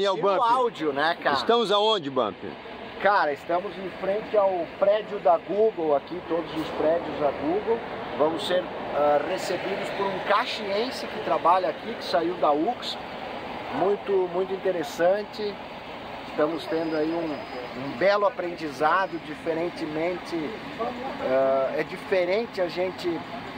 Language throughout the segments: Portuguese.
Daniel e Bump. no áudio, né, cara? Estamos aonde, Bump? Cara, estamos em frente ao prédio da Google aqui, todos os prédios da Google. Vamos ser uh, recebidos por um caxiense que trabalha aqui, que saiu da UX. Muito, muito interessante. Estamos tendo aí um, um belo aprendizado, diferentemente, uh, é diferente a gente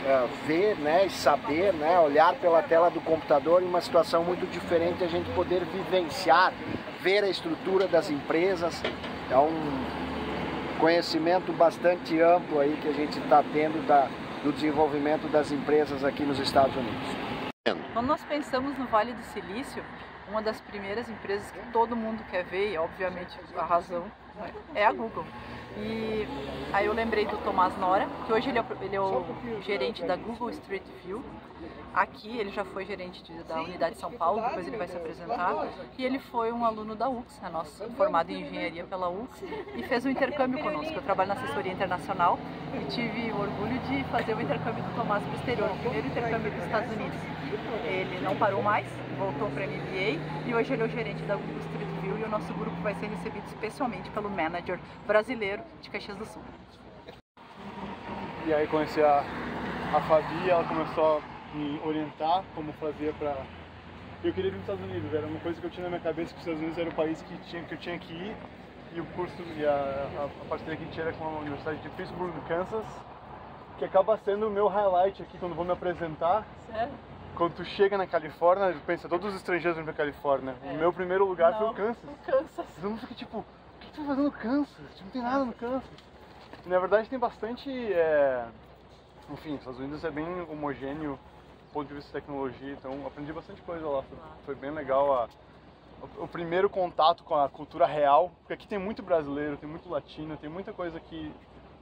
uh, ver né, e saber, né, olhar pela tela do computador em uma situação muito diferente, a gente poder vivenciar, ver a estrutura das empresas, é um conhecimento bastante amplo aí que a gente está tendo da, do desenvolvimento das empresas aqui nos Estados Unidos. Quando nós pensamos no Vale do Silício, uma das primeiras empresas que todo mundo quer ver, e obviamente a razão, é a Google. E aí eu lembrei do Tomás Nora, que hoje ele é, ele é o gerente da Google Street View, Aqui ele já foi gerente de, da unidade de São Paulo, depois ele vai se apresentar. E ele foi um aluno da UX, a nossa, formado em engenharia pela UX, e fez um intercâmbio conosco. Eu trabalho na assessoria internacional e tive o orgulho de fazer o intercâmbio do Tomás para o exterior, o primeiro intercâmbio dos Estados Unidos. Ele não parou mais, voltou para a MBA e hoje ele é o gerente da Google Street e o nosso grupo vai ser recebido especialmente pelo manager brasileiro de Caxias do Sul. E aí conheci a, a Fabi, ela começou a me orientar como fazer para eu queria vir para os Estados Unidos, era uma coisa que eu tinha na minha cabeça que os Estados Unidos era o país que, tinha, que eu tinha que ir e o curso e a, a, a parceria que a gente era com a Universidade de Pittsburgh, no Kansas, que acaba sendo o meu highlight aqui quando vou me apresentar. Sério? Quando tu chega na Califórnia, pensa, todos os estrangeiros vêm pra Califórnia. É. O meu primeiro lugar Não, foi o Kansas. O Kansas. Todo mundo fica tipo, o que tu tá fazendo no Kansas? Não tem nada no Kansas. E, na verdade tem bastante. É... Enfim, os Estados Unidos é bem homogêneo ponto de vista de tecnologia, então aprendi bastante coisa lá. Foi, bem legal a, o, o, primeiro contato com a cultura real, porque aqui tem muito brasileiro, tem muito latino, tem muita coisa que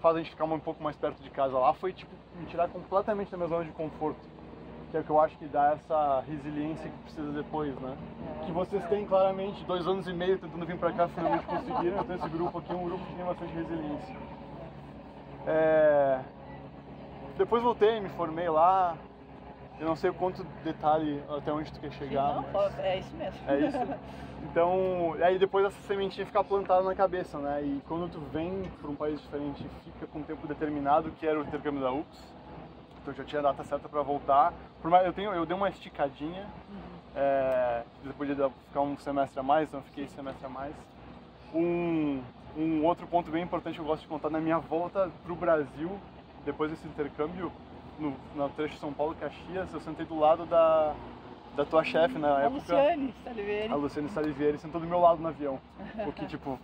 faz a gente ficar um pouco mais perto de casa. Lá foi tipo me tirar completamente da minha zona de conforto, que é o que eu acho que dá essa resiliência que precisa depois, né? Que vocês têm claramente dois anos e meio tentando vir para cá, finalmente conseguiram. Eu tenho esse grupo aqui, um grupo que tem bastante resiliência. É... Depois voltei, me formei lá, eu não sei o quanto detalhe até onde tu quer chegar. Não, mas... é isso mesmo. É isso. Então, aí depois essa sementinha fica plantada na cabeça, né? E quando tu vem para um país diferente fica com um tempo determinado, que era o intercâmbio da UPS, então já tinha a data certa para voltar. Por mais, eu, tenho, eu dei uma esticadinha, uhum. é, depois de ficar um semestre a mais, então fiquei semestre a mais. Um, um outro ponto bem importante que eu gosto de contar na minha volta para o Brasil, depois desse intercâmbio, no, no trecho São Paulo-Caxias, eu sentei do lado da, da tua chefe na a época. Luciane Salivieri. A Luciane Salivieri sentou do meu lado no avião. Porque, tipo...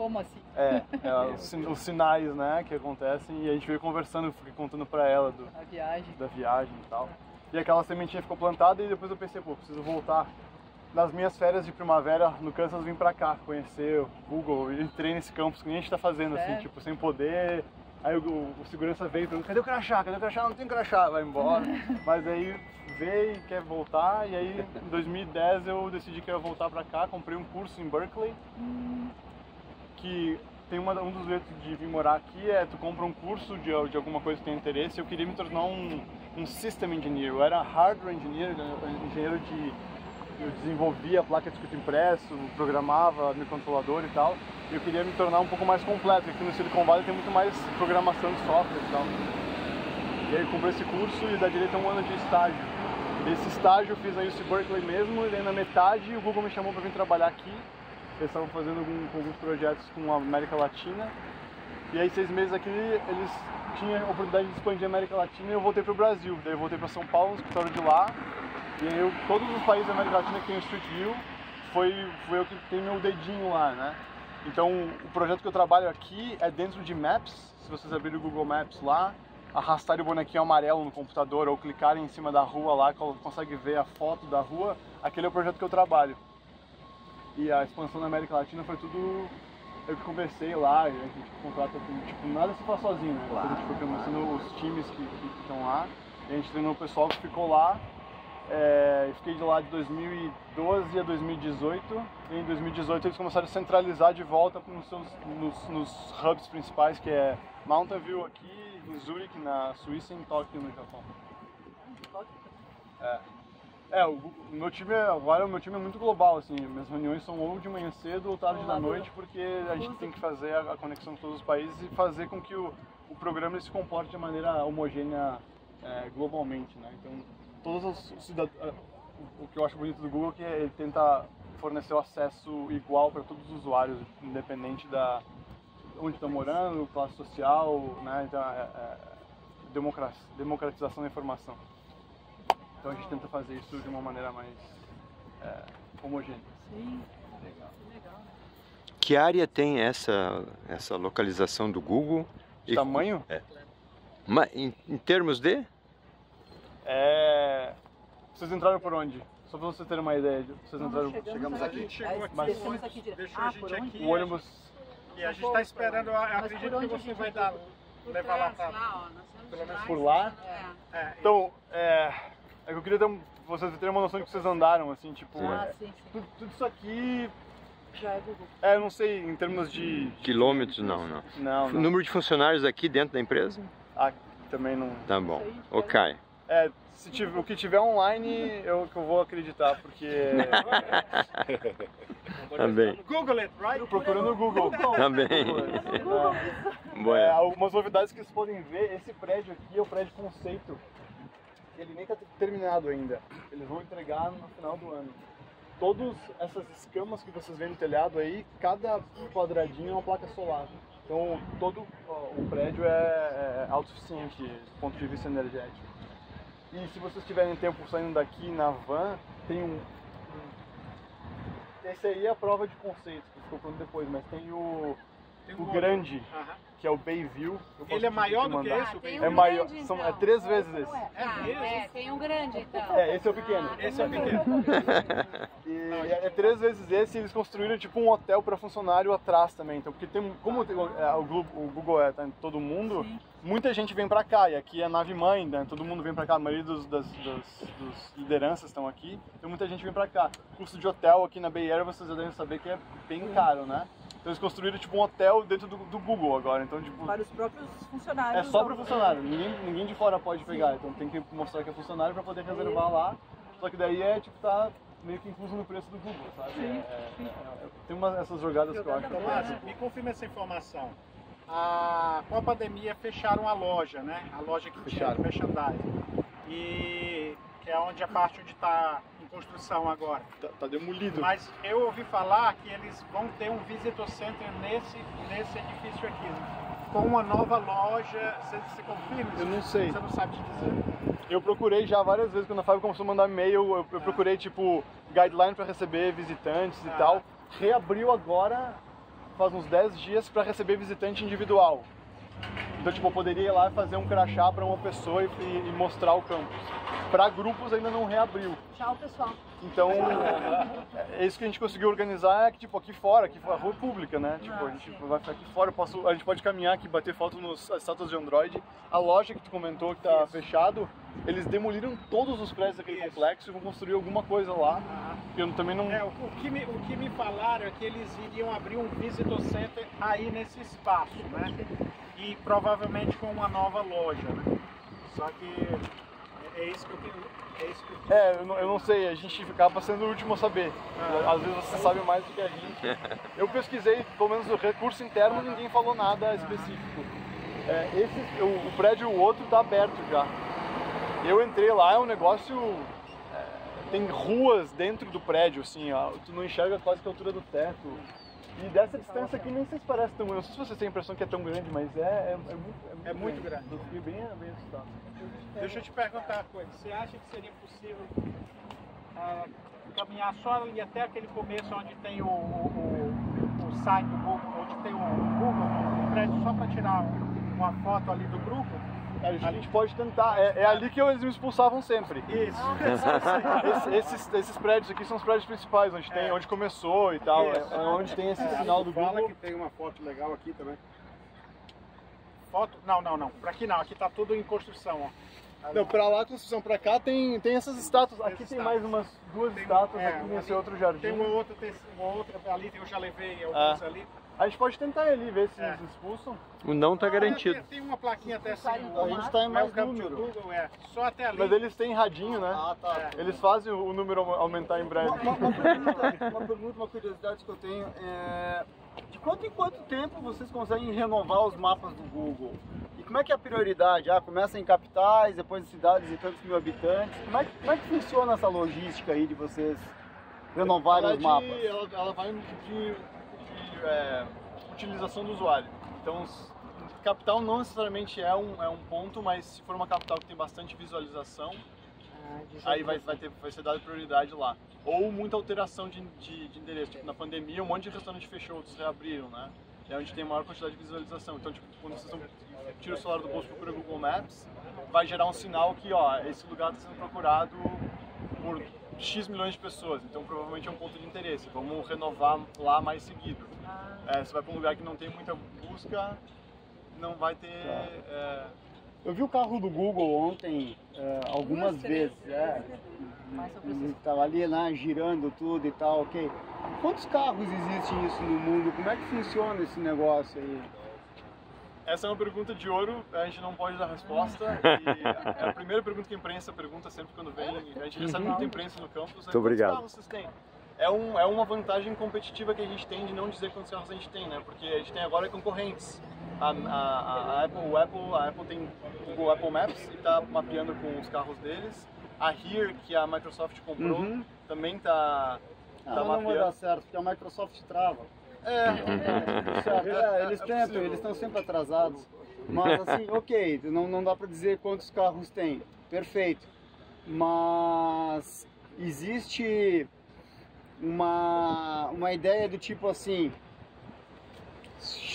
Como assim? É, é os, os, sinais, né, que acontecem e a gente veio conversando, eu fiquei contando pra ela do, a viagem. da viagem e tal. E aquela sementinha ficou plantada e depois eu pensei, pô, preciso voltar. Nas minhas férias de primavera no Kansas vim pra cá, conhecer o Google, entrei nesse campus que a gente tá fazendo, assim, tipo, sem poder Aí o, o, segurança veio e perguntou, cadê o crachá? Cadê o crachá? Não tem crachá, vai embora. Mas aí veio e quer voltar, e aí em 2010 eu decidi que eu ia voltar pra cá, comprei um curso em Berkeley, que tem uma, um dos jeitos de vir morar aqui é tu compra um curso de, de alguma coisa que tem interesse. Eu queria me tornar um, um system engineer, eu era hardware engineer, engenheiro de eu desenvolvia placa de escrito impresso, programava microcontrolador e tal. E eu queria me tornar um pouco mais completo, aqui no Silicon Valley tem muito mais programação de software e tal. E aí eu comprei esse curso e dá direito a um ano de estágio. Esse estágio eu fiz na UC Berkeley mesmo, e daí na metade o Google me chamou para vir trabalhar aqui. Eles estavam fazendo algum, alguns projetos com a América Latina. E aí seis meses aqui eles tinham a oportunidade de expandir a América Latina e eu voltei para o Brasil. Daí eu voltei para São Paulo, no escritório de lá, e aí eu, todos os países da América Latina que tem o Street View, foi, foi eu que tenho meu dedinho lá, né? Então o projeto que eu trabalho aqui é dentro de Maps, se vocês abrirem o Google Maps lá, arrastarem o bonequinho amarelo no computador ou clicarem em cima da rua lá, consegue ver a foto da rua, aquele é o projeto que eu trabalho. E a expansão na América Latina foi tudo eu que conversei lá, a gente contrata tudo, tipo, nada se faz sozinho, né? Claro. A gente foi conhecendo os times que, que estão lá, a gente treinou o pessoal que ficou lá é, fiquei de lá de 2012 a 2018 e em 2018 eles começaram a centralizar de volta nos, seus, nos, nos hubs principais que é Mountain View aqui, em Zurich na Suíça e em Tóquio no Japão. É. É, o, o meu time é- agora o meu time é muito global, assim, minhas reuniões são ou de manhã cedo ou tarde da noite, porque a gente tem que fazer a, a conexão com todos os países e fazer com que o, o programa se comporte de maneira homogênea é, globalmente, né? Então, todos os cidadãos, o, o que eu acho bonito do Google é que ele tenta fornecer o acesso igual para todos os usuários, independente da onde estão morando, classe social, né? Então, é, é, democra- democratização da informação. Então a gente tenta fazer isso de uma maneira mais é, homogênea. Sim, Legal. legal. né? Que área tem essa, essa localização do Google? De E- tamanho? Ma- em, em termos de? É... Vocês entraram por onde? Só pra vocês terem uma ideia. de- Vocês Não, entraram... chegamos, chegamos aqui. aqui. A gente chegou aqui, descemos mas aqui direto. deixou ah, a gente aqui. O ônibus... E a gente está esperando Mas acredito que você vai dar, levar lá pelo menos por lá? É. É, Então, é... é que eu queria ter um... vocês terem uma noção de que vocês andaram, assim, tipo... Ah, é, sim, sim. Tudo, tudo isso aqui... Já é Google. É, eu não sei, em termos de... Quilômetros? Não, não. Não, não. número de funcionários aqui dentro da empresa? Ah, também não... Tá bom. Ok. É, se tiver, o que tiver online, eu que eu vou acreditar, porque... Tá bem. Google it, right? Procurando no Google. Tá bem. É, Boa. algumas novidades que vocês podem ver, esse prédio aqui é o prédio conceito. Ele nem está terminado ainda. Eles vão entregar no final do ano. Todas essas escamas que vocês veem no telhado aí, cada quadradinho é uma placa solar. Então todo o prédio é, é autossuficiente do ponto de vista energético. E se vocês tiverem tempo saindo daqui na van, tem um. Esse aí é a prova de conceito, que ficou pronto depois, mas tem o, o um grande, Aham. que é o Bayview. Ele é maior do que esse? bem- um É maior, grande, são, é então. três vezes esse. É Ah, é, tem um grande então. É, esse é o pequeno. Ah, Esse é o pequeno. E é, é três vezes esse e eles construíram tipo um hotel para funcionário atrás também. Então, porque tem, como tem- é, o, Glu- o Google é, tá em todo mundo, Sim. muita gente vem para cá. E aqui é a nave mãe, né? todo mundo vem para cá. A maioria dos, das, das, dos lideranças estão aqui. Então muita gente vem para cá. O custo de hotel aqui na Bay Area vocês já devem saber que é bem caro, né? Então eles construíram tipo um hotel dentro do, do Google agora. Então tipo, Para os próprios é funcionários. só para do- funcionário, ninguém, ninguém de fora pode pegar, então tem que mostrar que é funcionário para poder reservar lá. Só que daí é tipo, tá meio que incluso no preço do Google, sabe? É- é- é- tem uma, essas jogadas que eu acho. Tomás, me confirma essa informação. A, com a pandemia fecharam a loja, né? A loja que tinha Fecharam. de merchandising. E que é onde a parte onde está em construção agora. Tá, tá demolido. Mas eu ouvi falar que eles vão ter um visitor center nesse, nesse edifício aqui, né? com uma nova loja. Você, você confirma? Eu não sei. Você não sabe te dizer. Eu procurei já várias vezes, quando a Fábio começou a mandar e-mail, eu, eu procurei tipo guideline para receber visitantes e Ah. tal. Reabriu agora, faz uns 10 dias, para receber visitante individual. Então, tipo, eu poderia ir lá e fazer um crachá para uma pessoa e, e- mostrar o campus. Para grupos ainda não reabriu. Tchau, pessoal. Então, é isso que a gente conseguiu organizar é que, tipo, aqui fora, aqui fora, a rua pública, né? Tipo, a gente vai ficar aqui fora, posso, a gente pode caminhar aqui, bater foto nas estátuas de Android. A loja que tu comentou que tá fechado, eles demoliram todos os prédios daquele Isso. complexo e vão construir alguma coisa lá. Eu também não... É, o, o que me, o que me falaram é que eles iriam abrir um visitor center aí nesse espaço, né? E provavelmente com uma nova loja, né? Só que é, isso que eu. É isso que eu. É, eu não, eu não sei, a gente acaba sendo o último a saber. Ah. Às vezes você sabe mais do que a gente. Eu pesquisei, pelo menos o recurso interno, ninguém falou nada específico. É, esse, o, o prédio, o outro, tá aberto já. Eu entrei lá, é um negócio. é, tem ruas dentro do prédio, assim, ó, tu não enxerga quase que a altura do teto. E dessa distância aqui nem sei se parece tão grande. Não sei se vocês têm a impressão que é tão grande, mas é, é, é muito, É muito grande. Eu fiquei bem, bem assustado. Deixa eu te perguntar uma coisa. Você acha que seria possível ah, caminhar só ali até aquele começo onde tem o, o, o, o site do Google, onde tem o Google, o prédio, só para tirar uma foto ali do grupo? A gente pode tentar. É, é ali que eles me expulsavam sempre. Isso. Esse- esses, esses prédios aqui são os prédios principais, onde, tem, É. onde começou e tal. É, é onde tem esse sinal do Fala Google. que tem uma foto legal aqui também. Foto? Não, não, não. Para aqui não. Aqui tá tudo em construção, ó. Não, pra lá, construção pra cá, tem, tem essas estátuas. Aqui tem mais umas duas Tem- estátuas é, aqui nesse ali outro jardim. Tem uma outra, tem uma outra ali, eu já levei alguns Ah. ali. A gente pode tentar ali, ver se É. eles expulsam. O não tá garantido. Tem, tem uma plaquinha até assim. A gente tá em mais número. Google, é. Só até ali. Mas eles têm radinho, né? Ah, tá. Eles fazem o número aumentar em breve. Uma, uma pergunta, uma pergunta, uma curiosidade que eu tenho é de quanto em quanto tempo vocês conseguem renovar os mapas do Google? E como é que é a prioridade? Ah, começa em capitais, depois em cidades de tantos mil habitantes. Como é, que- como é que funciona essa logística aí de vocês renovarem os é mapas? ela, ela vai de, é, utilização do usuário. Então, capital não necessariamente é um, é um ponto, mas se for uma capital que tem bastante visualização, aí vai, vai, ter, vai ser dada prioridade lá. Ou muita alteração de, de, de endereço. Tipo, na pandemia, um monte de restaurante fechou, outros reabriram, né? É onde tem maior quantidade de visualização. Então, tipo, quando vocês estão, tira o celular do bolso e procura Google Maps, vai gerar um sinal que, ó, esse lugar está sendo procurado por X milhões de pessoas. Então, provavelmente é um ponto de interesse. Vamos renovar lá mais seguido. É, você vai para um lugar que não tem muita busca, não vai ter... é, Eu vi o carro do Google ontem é, algumas três vezes. É, Mais São Francisco. ele tava ali né, girando tudo e tal, ok. Quantos carros existem isso no mundo? Como é que funciona esse negócio aí? Essa é uma pergunta de ouro, a gente não pode dar resposta. E é a primeira pergunta que a imprensa pergunta sempre quando vem. A gente recebe muita imprensa no campus. é, Muito obrigado. Quantos carros vocês têm? É, um, é uma vantagem competitiva que a gente tem de não dizer quantos carros a gente tem, né? Porque a gente tem agora concorrentes. A, a, a Apple, o Apple, a Apple tem o Google Apple Maps e está mapeando com os carros deles. A Here, que a Microsoft comprou, Uhum. também está Ah, tá mas não vai mapeando. dar certo, porque a Microsoft trava. É, Certo, é, eles É tentam, possível. eles estão sempre atrasados. Mas assim, ok, não, não dá pra dizer quantos carros tem. Perfeito. Mas existe uma, uma ideia do tipo assim.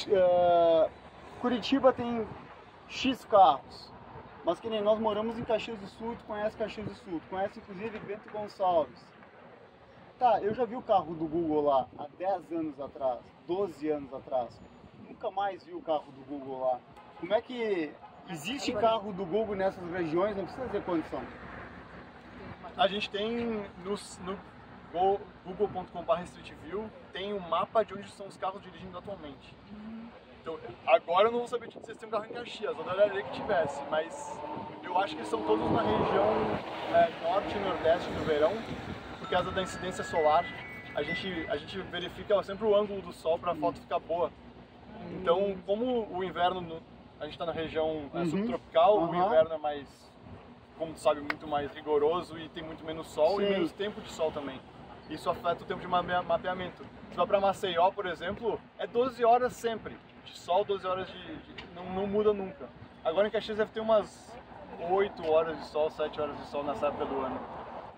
eh, Curitiba tem X carros. Mas que nem nós moramos em Caxias do Sul, tu conhece Caxias do Sul, tu conhece inclusive Bento Gonçalves. Tá, eu já vi o carro do Google lá há 10 anos atrás, 12 anos atrás. Nunca mais vi o carro do Google lá. Como é que existe carro do Google nessas regiões? Não precisa dizer quantos são. A gente tem no, no google.com.br Street View, tem um mapa de onde são os carros dirigindo atualmente. Então, agora eu não vou saber te dizer se tem um carro em Caxias, eu adoraria que tivesse, mas eu acho que são todos na região é, norte e nordeste no verão, por causa da incidência solar. A gente, a gente verifica sempre o ângulo do sol para a foto ficar boa. Então, como o inverno, no- a gente está na região é, Uhum. subtropical, o Aham. inverno é mais como tu sabe, muito mais rigoroso e tem muito menos sol e Sim. menos tempo de sol também. Isso afeta o tempo de mape- mapeamento. Se vai para Maceió, por exemplo, é 12 horas sempre de sol, 12 horas de. de- não, não muda nunca. Agora em Caxias deve ter umas 8 horas de sol, 7 horas de sol nessa época do ano.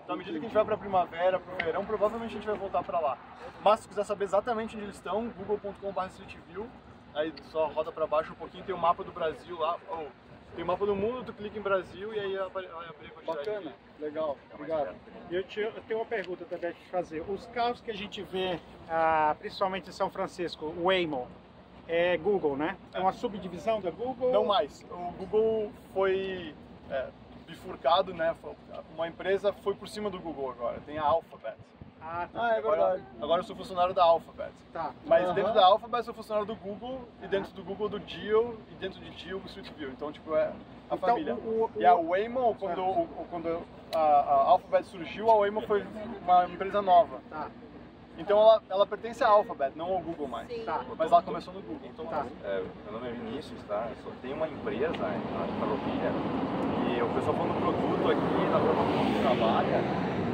Então, à medida que a gente vai para primavera, para o verão, provavelmente a gente vai voltar para lá. Mas se quiser saber exatamente onde eles estão, google.com.br aí só roda para baixo um pouquinho, tem o mapa do Brasil lá. oh, tem mapa do mundo, tu clica em Brasil e aí vai abrir a quantidade de- Bacana, legal, obrigado. E eu, te- eu tenho uma pergunta também a te fazer. Os carros que a gente vê, ah, principalmente em São Francisco, o Waymo, é Google, né? É uma subdivisão da Google? Não mais. O Google foi é, bifurcado, né? Uma empresa foi por cima do Google agora. Tem a Alphabet. Ah, tá. Ah, é Agora, verdade. agora eu sou funcionário da Alphabet. tá. Mas Aham. dentro da Alphabet eu sou funcionário do Google e dentro do Google do Geo e dentro de Geo o Street View. Então, tipo, é a Então, família. o- o- E a Waymo, quando, o- o- quando a, a Alphabet surgiu, a Waymo foi uma empresa nova. Tá. Então ela, ela pertence à Alphabet, não ao Google mais. Tá. Mas ela começou no Google. Então, Tá. É, meu nome é Vinícius, tá? Eu só tenho uma empresa na Farroupilha e o pessoal falando do produto aqui, na forma como trabalha,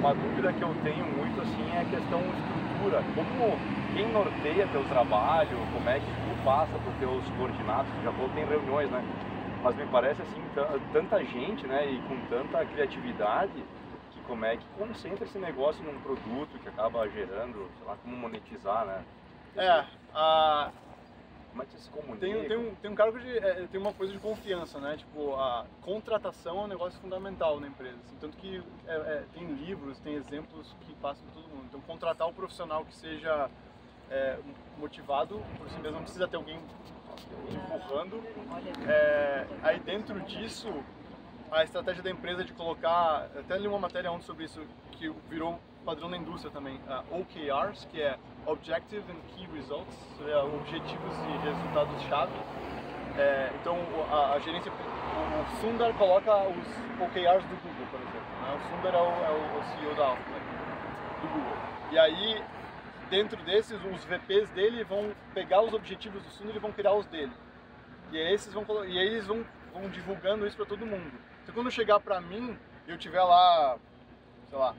uma dúvida que eu tenho muito assim é a questão estrutura. Como quem norteia teu trabalho, como é que tu passa para os teus coordenados, já falou tem reuniões, né? Mas me parece assim, ta- tanta gente, né, e com tanta criatividade, que como é que concentra esse negócio num produto que acaba gerando, sei lá, como monetizar, né? É, a, Como é que você se comunica? Tem, tem, um, tem um cargo de. é, tem uma coisa de confiança, né? Tipo, a contratação é um negócio fundamental na empresa. assim, tanto que é, é, tem livros, tem exemplos que passam todo mundo. Então, contratar um profissional que seja é, motivado por si mesmo, não precisa ter alguém empurrando. É, aí, dentro disso, a estratégia da empresa de colocar. Até li uma matéria ontem sobre isso, que virou padrão da indústria também, uh, OKRs, que é Objective and Key Results, é, objetivos e resultados-chave. É, então a, a, gerência, o Sundar coloca os OKRs do Google, por exemplo. Né? O Sundar é o, é o CEO da Alphabet, do Google. E aí, dentro desses, os VPs dele vão pegar os objetivos do Sundar e vão criar os dele. E aí, esses vão, e aí eles vão, vão divulgando isso para todo mundo. Então quando chegar para mim eu tiver lá, sei lá,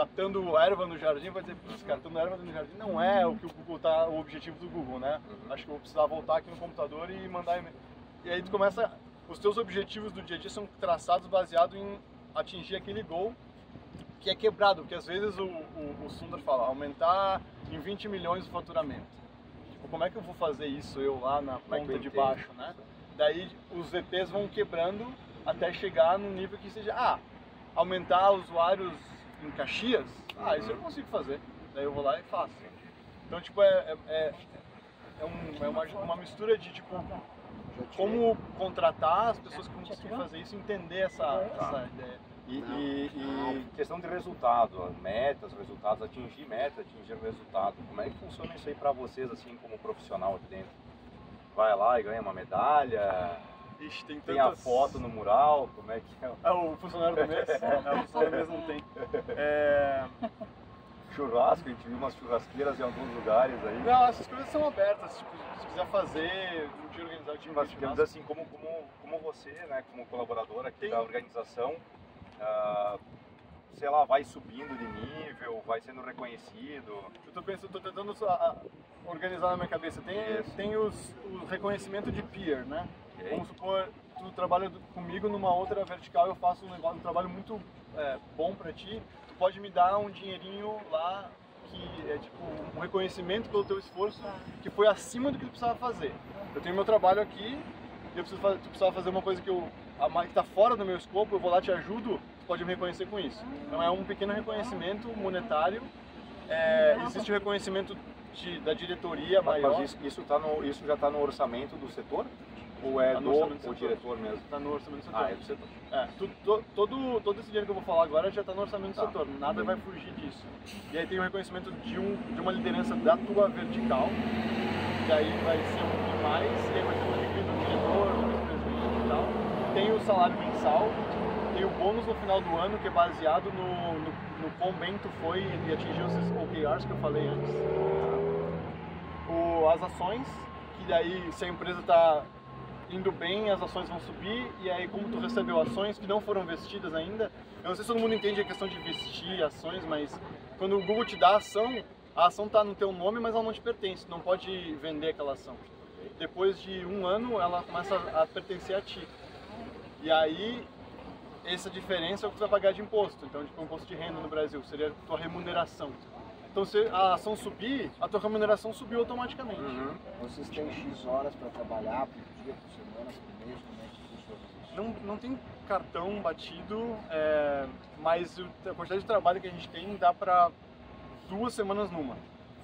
catando erva no jardim, vai dizer, putz, catando erva no jardim não é o que o Google tá, o objetivo do Google, né? Uhum. Acho que eu vou precisar voltar aqui no computador e mandar e-mail. E aí tu começa, os teus objetivos do dia a dia são traçados baseado em atingir aquele gol que é quebrado, porque às vezes o, o, o Sundar fala, aumentar em 20 milhões o faturamento. Tipo, como é que eu vou fazer isso eu lá na é ponta de baixo, né? Daí os VPs vão quebrando até chegar no nível que seja, ah, aumentar usuários em Caxias, ah, isso eu consigo fazer. Daí eu vou lá e faço. Então, tipo, é, é, é, é, um, é uma, uma mistura de, tipo, como contratar as pessoas que conseguem fazer isso, entender essa, essa ideia. E, e, e, questão de resultado, metas, resultados, atingir meta, atingir resultado. Como é que funciona isso aí para vocês, assim, como profissional aqui dentro? Vai lá e ganha uma medalha? Ixi, tem, tem a foto no mural? Como é que é? É o funcionário do mês? é, o funcionário do mês não tem. É... Churrasco, a gente viu umas churrasqueiras em alguns lugares aí. Não, essas coisas são abertas. Tipo, se quiser fazer, um dia organizar o time Mas digamos assim, como, como, como você, né, como colaborador aqui tem... da organização, uh, sei lá, vai subindo de nível, vai sendo reconhecido. Eu tô pensando, tô tentando organizar na minha cabeça. Tem, tem os, o reconhecimento de peer, né? Okay. Vamos supor, tu trabalha comigo numa outra vertical, eu faço um, negócio, um trabalho muito é, bom para ti, tu pode me dar um dinheirinho lá que é tipo um reconhecimento pelo teu esforço que foi acima do que tu precisava fazer. Eu tenho meu trabalho aqui, eu preciso fazer, tu precisava fazer uma coisa que eu que está fora do meu escopo, eu vou lá te ajudo, tu pode me reconhecer com isso. Então é um pequeno reconhecimento monetário. É, existe o reconhecimento de, da diretoria maior. Mas isso, isso, tá no, isso já está no orçamento do setor? Ou é tá do o diretor mesmo? Está no orçamento do setor. Ah, é do setor. É, tu, to, todo, todo esse dinheiro que eu vou falar agora já está no orçamento do tá. setor, nada vai fugir disso. E aí tem o reconhecimento de, um, de uma liderança da tua vertical, que aí vai ser um pouquinho mais, e aí vai ser uma do diretor, do vice-presidente e tal. Tem o salário mensal, tem o bônus no final do ano, que é baseado no, no, no quão bem tu foi e atingiu esses OKRs que eu falei antes. O, as ações, que daí se a empresa está indo bem, as ações vão subir, e aí como tu recebeu ações que não foram vestidas ainda, eu não sei se todo mundo entende a questão de vestir ações, mas quando o Google te dá ação, a ação está no teu nome, mas ela não te pertence, não pode vender aquela ação. Depois de um ano, ela começa a pertencer a ti. E aí, essa diferença é o que tu vai pagar de imposto, então, tipo, imposto de renda no Brasil, seria a tua remuneração. Então, se a ação subir, a tua remuneração subiu automaticamente. Uhum. Vocês têm X horas para trabalhar por dia, por semana, por mês, como é que funciona isso? Não, não tem cartão batido, é, mas a quantidade de trabalho que a gente tem dá para duas semanas numa.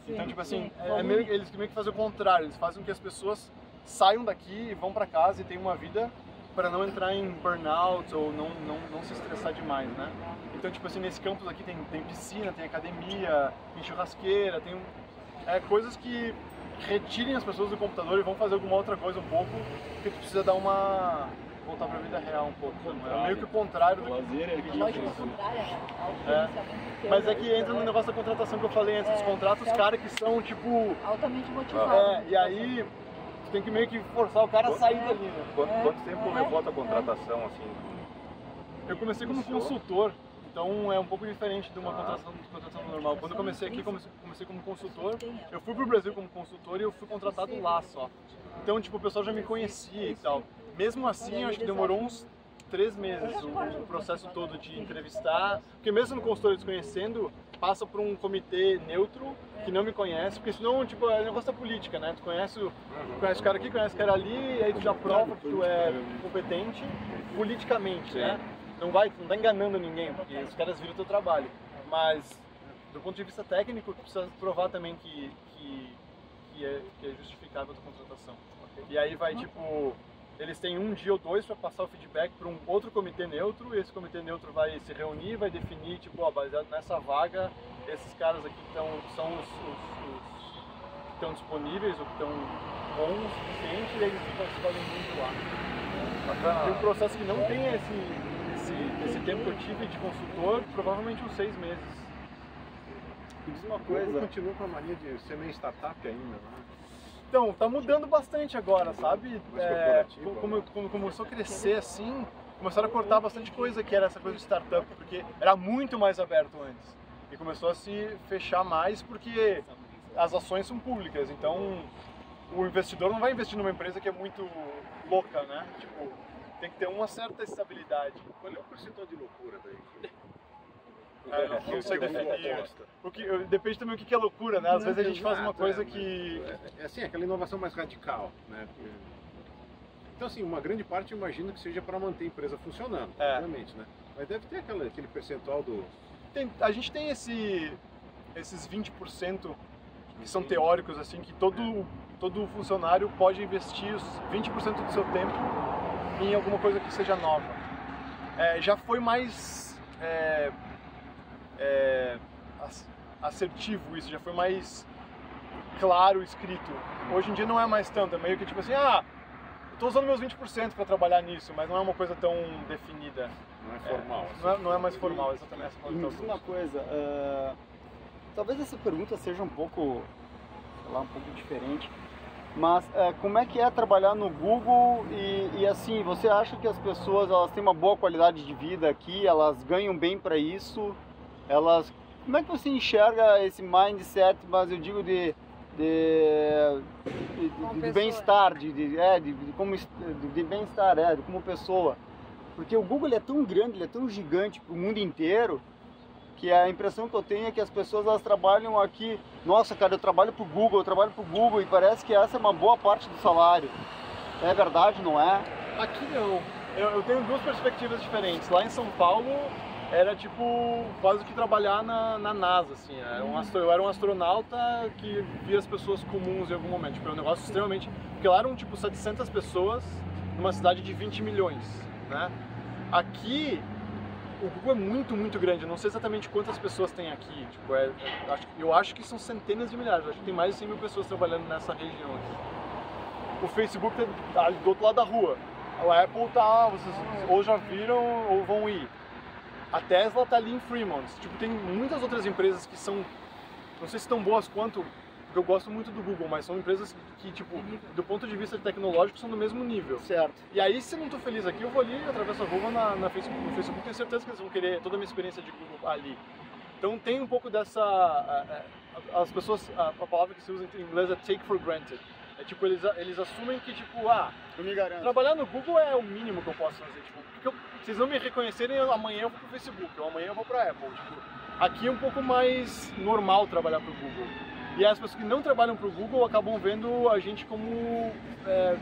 Sim, então, tipo assim, é, é meio, eles meio que fazem o contrário, eles fazem com que as pessoas saiam daqui e vão para casa e tenham uma vida para não entrar em burnout ou não, não, não se estressar demais, né? Então, tipo assim, nesse campus aqui tem, tem piscina, tem academia, tem churrasqueira, tem é, coisas que retirem as pessoas do computador e vão fazer alguma outra coisa um pouco, porque tu precisa dar uma voltar para a vida real um pouco. É meio que o contrário do que, é que a gente é. Mas é que entra no negócio da contratação que eu falei antes, é, dos contratos, os caras que são tipo. Altamente motivados. É, e aí tu tem que meio que forçar o cara a sair dali. Né? Quanto, quanto tempo levou a tua contratação assim? Eu comecei como consultor. Então é um pouco diferente de uma contratação, contratação normal. Quando eu comecei aqui, comecei, comecei como consultor. Eu fui pro Brasil como consultor e eu fui contratado lá só. Então, tipo, o pessoal já me conhecia e tal. Mesmo assim, eu acho que demorou uns três meses o processo todo de entrevistar. Porque mesmo no consultor desconhecendo, passa por um comitê neutro que não me conhece, porque senão, tipo, é negócio da política, né? Tu conhece o, conhece o cara aqui, conhece o cara ali, e aí tu já prova que tu é competente politicamente, né? não vai, não tá enganando ninguém, porque os caras viram o teu trabalho. Mas do ponto de vista técnico, tu precisa provar também que, que, que, é, que é justificável a tua contratação. E aí vai tipo eles têm um dia ou dois para passar o feedback para um outro comitê neutro, e esse comitê neutro vai se reunir, vai definir, tipo, ó, baseado nessa vaga, esses caras aqui tão, são os, os, os que estão disponíveis, ou que estão bons o suficiente, e eles escolhem muito lá. Tem um processo que não tem esse, esse, esse tempo que eu tive de consultor, provavelmente uns seis meses. Me diz uma coisa, continua com a mania de ser meio startup ainda, né? Então, tá mudando bastante agora, sabe? É, como, como começou a crescer assim, começaram a cortar bastante coisa que era essa coisa de startup, porque era muito mais aberto antes. E começou a se fechar mais porque as ações são públicas, então o investidor não vai investir numa empresa que é muito louca, né? Tipo, tem que ter uma certa estabilidade. Qual é o percentual de loucura daí? É, não sei o definir. O que, depende também do que é loucura, né? Às vezes a gente faz uma coisa é, que... É, é assim, aquela inovação mais radical, né? Então, assim, uma grande parte eu imagino que seja para manter a empresa funcionando, É. obviamente, né? Mas deve ter aquela, aquele percentual do... Tem- a gente tem esse, esses 20% que são teóricos, assim, que todo, todo funcionário pode investir os 20% do seu tempo em alguma coisa que seja nova. É, já foi mais é, é, ass- assertivo isso, já foi mais claro escrito. Hoje em dia não é mais tanto, é meio que tipo assim, ah, eu tô usando meus 20% para trabalhar nisso, mas não é uma coisa tão definida. Não é formal. assim. Não é, não é mais formal, exatamente. essa me diz uma coisa, ah, talvez essa pergunta seja um pouco, sei lá, um pouco diferente, mas ah, como é que é trabalhar no Google e, e assim, você acha que as pessoas elas têm uma boa qualidade de vida aqui, elas ganham bem para isso, elas, como é que você enxerga esse mindset, mas eu digo de de, de- de- bem-estar, de, de, é, de, de como de, bem-estar, é, de como pessoa. Porque o Google é tão grande, ele é tão gigante para o mundo inteiro, que a impressão que eu tenho é que as pessoas elas trabalham aqui, nossa cara, eu trabalho para o Google, eu trabalho para o Google, e parece que essa é uma boa parte do salário. É verdade, não é? Aqui não. Eu, eu tenho duas perspectivas diferentes. Lá em São Paulo era tipo quase que trabalhar na, na NASA, assim. Era um astro- eu era um astronauta que via as pessoas comuns em algum momento. Tipo, era um negócio extremamente. Porque lá eram tipo 700 pessoas numa cidade de 20 milhões, né? Aqui o Google é muito, muito grande. Eu não sei exatamente quantas pessoas tem aqui. Tipo, é- é- eu acho que são centenas de milhares. Eu acho que tem mais de 100 mil pessoas trabalhando nessa região aqui. O Facebook tá do outro lado da rua. A Apple tá, vocês ou já viram ou vão ir. A Tesla tá ali em Fremont. Tipo, tem muitas outras empresas que são, não sei se tão boas quanto, porque eu gosto muito do Google, mas são empresas que, tipo, do ponto de vista tecnológico, são do mesmo nível. Certo. E aí, se eu não tô feliz aqui, eu vou ali, atravesso a rua na, na Facebook, no Facebook, tenho certeza que eles vão querer toda a minha experiência de Google ali. Então tem um pouco dessa. As pessoas, a palavra que se usa em inglês é take for granted. É tipo, eles, eles assumem que, tipo, ah, Eu me garanto. trabalhar no Google é o mínimo que eu posso fazer. Tipo, porque eu- vocês não me reconhecerem, amanhã eu vou pro Facebook, ou amanhã eu vou pra Apple. Tipo, aqui é um pouco mais normal trabalhar pro Google. E as pessoas que não trabalham pro Google acabam vendo a gente como é,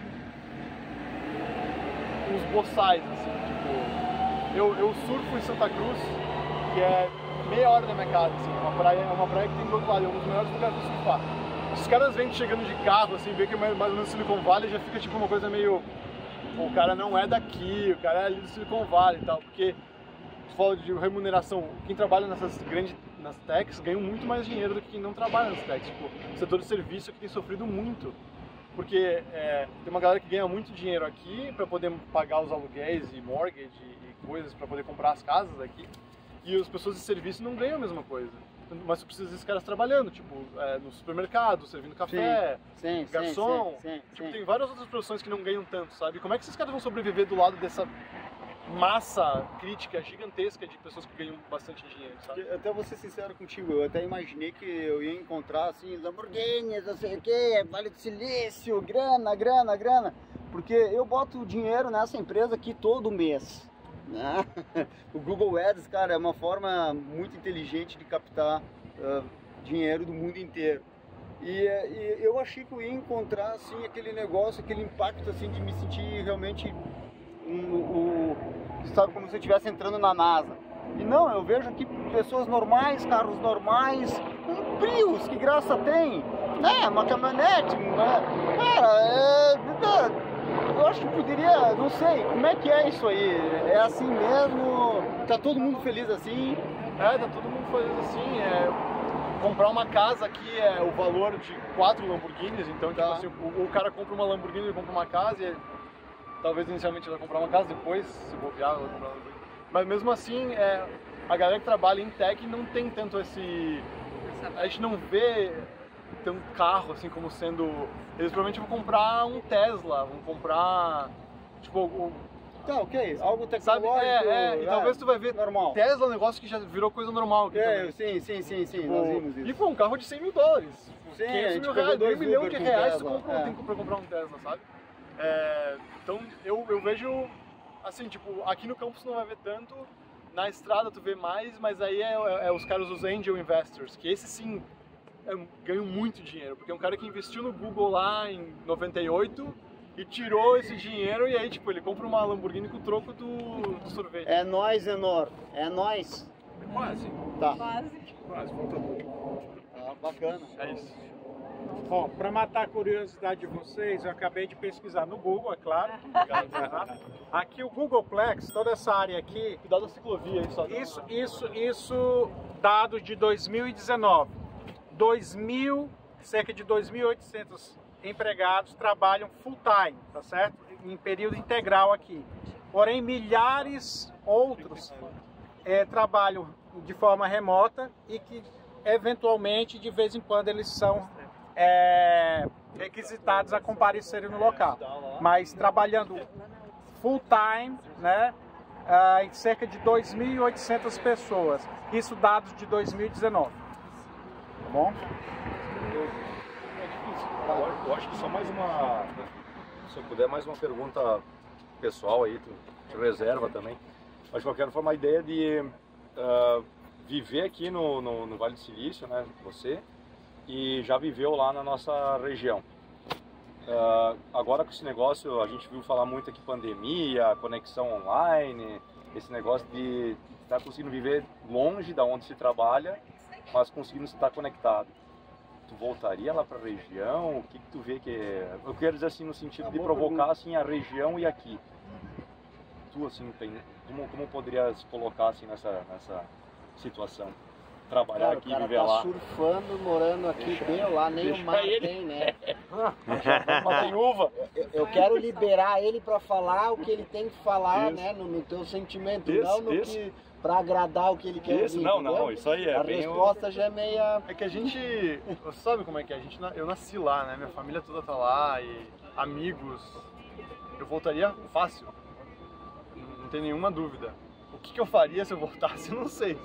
uns boçais, assim, tipo... Eu, eu surfo em Santa Cruz, que é meia hora da minha casa, assim, uma praia, é uma praia que tem do outro lado, é um dos melhores lugares pra surfar. Os caras vêm chegando de carro, assim, vê que é mais, ou menos Silicon Valley, já fica tipo uma coisa meio... O cara não é daqui, o cara é ali do Silicon Valley e tal, porque fala de remuneração, quem trabalha nessas grandes nas techs ganha muito mais dinheiro do que quem não trabalha nas techs. Tipo, o setor de serviço aqui tem sofrido muito, porque é, tem uma galera que ganha muito dinheiro aqui para poder pagar os aluguéis e mortgage e, e coisas para poder comprar as casas aqui, e as pessoas de serviço não ganham a mesma coisa. Mas tu precisa desses caras trabalhando, tipo, é, no supermercado, servindo café, Sim, sim, garçom. sim, sim, Tipo, sim. tem várias outras profissões que não ganham tanto, sabe? Como é que esses caras vão sobreviver do lado dessa massa crítica gigantesca de pessoas que ganham bastante dinheiro, sabe? Eu até vou ser sincero contigo, eu até imaginei que eu ia encontrar assim, Lamborghini, não sei o que, Vale do Silício, grana, grana, grana. Porque eu boto dinheiro nessa empresa aqui todo mês. O Google Ads, cara, é uma forma muito inteligente de captar ah, dinheiro do mundo inteiro. E, e eu achei que eu ia encontrar assim aquele negócio, aquele impacto assim de me sentir realmente um, sabe como se eu estivesse entrando na NASA. E não, eu vejo aqui pessoas normais, carros normais, um Prius, que graça tem, né? Uma caminhonete, né? Cara, é, é, eu acho que poderia, não sei, como é que é isso aí? É assim mesmo? Tá todo mundo feliz assim? É, tá todo mundo fazendo assim, é, comprar uma casa aqui é o valor de quatro Lamborghinis, então tipo Tá. assim, o, o cara compra uma Lamborghini, ele compra uma casa e talvez inicialmente ele vai comprar uma casa, depois se bobear, vai comprar uma Lamborghini. Mas mesmo assim, é, a galera que trabalha em tech não tem tanto esse... A gente não vê tanto carro assim como sendo... Eles provavelmente vão comprar um Tesla, vão comprar... Tipo, o, Tá, ok, algo sabe? tecnológico. É, é, e talvez tu vai ver normal. Tesla é um negócio que já virou coisa normal. É, sim, sim, sim, sim, Tipo, nós vimos isso. E pô, um carro de 100 mil dólares. Sim, a 500 gente mil reais, dois meio milhão Uber de reais tu compra, é. tem pra comprar um Tesla, sabe? É, então eu, eu vejo, assim, tipo, aqui no campus não vai ver tanto, na estrada tu vê mais, mas aí é, é- é os caras, os angel investors, que esses sim é, ganham muito dinheiro, porque é um cara que investiu no Google lá em 98 e tirou esse dinheiro e aí, tipo, ele compra uma Lamborghini com o troco do, do sorvete. É nós, Enor. É nós. Quase, Tá. Quase. quase, pouco. Ah, bacana. É isso. Bom, para matar a curiosidade de vocês, eu acabei de pesquisar no Google, é claro. Tá? Aqui o Googleplex, toda essa área aqui, Cuidado da ciclovia aí só. isso, isso, isso, dados de 2019. 2.000, cerca de 2.800 empregados trabalham full time, tá certo? Em período integral aqui. Porém, milhares outros eh, trabalham de forma remota e que eventualmente, de vez em quando, eles são eh, requisitados a comparecerem no local. Mas trabalhando full time, né? ah, em cerca de 2.800 pessoas. Isso dados de 2019. Tá bom? Eu, acho que só mais uma. Se eu puder, mais uma pergunta pessoal aí, tu, reserva também. Mas de qualquer forma, a ideia de ah, viver aqui no, no, no Vale do Silício, né? Você, e já viveu lá na nossa região. Ah, agora com esse negócio, a gente viu falar muito aqui pandemia, conexão online, esse negócio de estar conseguindo viver longe da onde se trabalha, mas conseguindo estar conectado. Tu voltaria lá para a região? O que, que tu vê que é? Eu quero dizer assim no sentido É de provocar assim a região e aqui. Tu assim tem como, como poderias colocar assim nessa nessa situação? Trabalhar Cara, aqui, cara viver tá lá. surfando, morando aqui bem lá, nem o mar ele. tem, né? Mas tem uva. Eu, eu quero liberar ele pra falar o que ele tem que falar, Isso. né? No, no teu sentimento, não no que pra agradar o que ele quer Isso, ouvir, não, entendeu? não, isso aí é A bem o- resposta já é meia... É que a gente. Você sabe como é que é? A gente, eu nasci lá, né? Minha família toda tá lá e amigos. Eu voltaria fácil. Não não tem nenhuma dúvida. O que, que eu faria se eu voltasse, eu não sei.